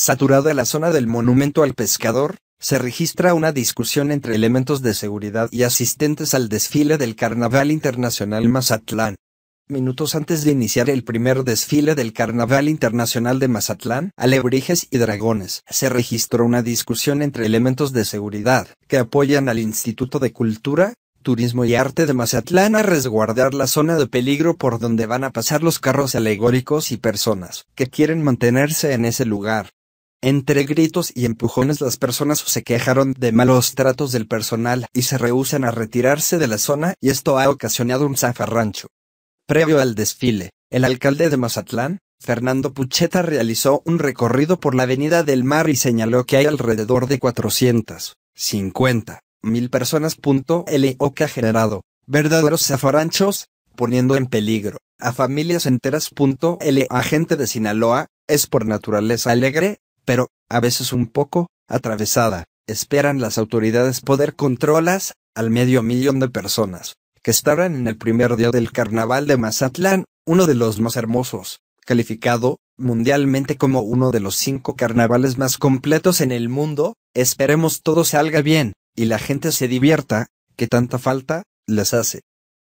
Saturada la zona del monumento al pescador, se registra una discusión entre elementos de seguridad y asistentes al desfile del Carnaval Internacional Mazatlán. Minutos antes de iniciar el primer desfile del Carnaval Internacional de Mazatlán, Alebrijes y Dragones, se registró una discusión entre elementos de seguridad, que apoyan al Instituto de Cultura, Turismo y Arte de Mazatlán a resguardar la zona de peligro por donde van a pasar los carros alegóricos y personas que quieren mantenerse en ese lugar. Entre gritos y empujones las personas se quejaron de malos tratos del personal y se rehusan a retirarse de la zona y esto ha ocasionado un zafarrancho. Previo al desfile, el alcalde de Mazatlán, Fernando Pucheta realizó un recorrido por la Avenida del Mar y señaló que hay alrededor de 450 mil personas. Lo que ha generado verdaderos zafaranchos, poniendo en peligro a familias enteras. El agente de Sinaloa es por naturaleza alegre, pero a veces un poco atravesada. Esperan las autoridades poder controlas al medio millón de personas que estarán en el primer día del Carnaval de Mazatlán, uno de los más hermosos, calificado mundialmente como uno de los cinco carnavales más completos en el mundo, esperemos todo salga bien, y la gente se divierta, que tanta falta les hace.